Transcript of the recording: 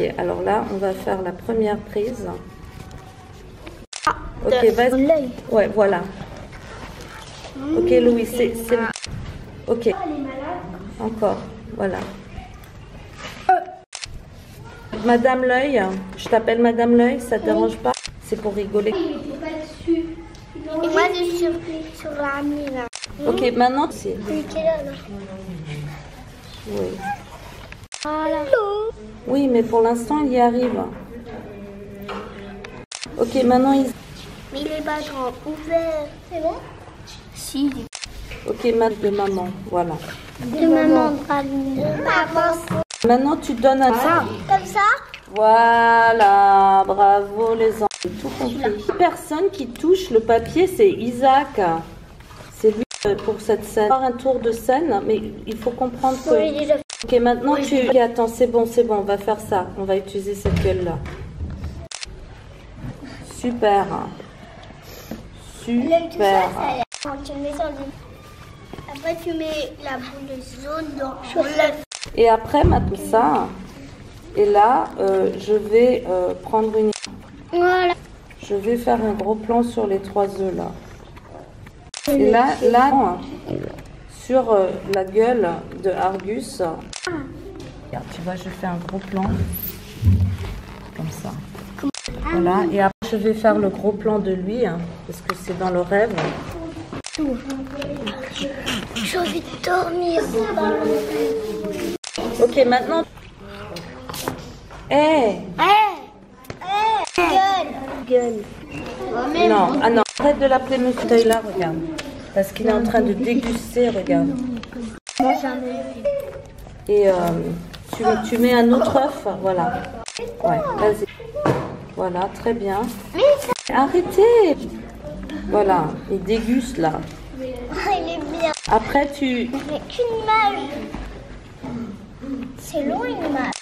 Ok, alors là, on va faire la première prise. Ah, Ok, vas-y. Ouais, voilà. Ok, Louis, c'est... c'est- Ok. Encore, voilà. Madame l'œil, je t'appelle Madame l'œil, ça te dérange pas? C'est pour rigoler. Et moi, je suis sur, sur la mine, là. Ok, maintenant, c'est... Oui. Voilà. Oui, mais pour l'instant, il y arrive. Ok, maintenant, il... Mais il est pas grand ouvert. C'est bon? Si. Ok, mat de maman, voilà. De maman, de maman. Maintenant, tu donnes à... Comme ça? Voilà, bravo les enfants. Tout compris. Personne qui touche le papier, c'est Isaac. C'est lui euh, pour cette scène. Faire un tour de scène, mais il faut comprendre que... Ok, maintenant tu... Ok, attends, c'est bon, c'est bon, on va faire ça. On va utiliser cette gueule-là. Super. Super. Quand tu mets ça, on- Après, tu mets la boule de jaune dans Et après, maintenant ça, et là, euh, je vais euh, prendre une... Voilà. Je vais faire un gros plan sur les trois œufs là. Et là, là, sur euh, la gueule de Argus, regarde, tu vois, je fais un gros plan comme ça. Voilà, et après je vais faire le gros plan de lui, hein, parce que c'est dans le rêve. J'ai envie de dormir. Ok, maintenant. Eh Hé Gueule Gueule. Non, ah non, arrête de l'appeler Monsieur Taylor, regarde. Parce qu'il est en train de déguster, regarde. Et euh, tu, tu mets un autre œuf, voilà. Ouais, vas-y. Voilà, très bien. Arrêtez Voilà, il déguste là. Ah, il est bien. Après, tu... Mais qu'une image. C'est long, une image.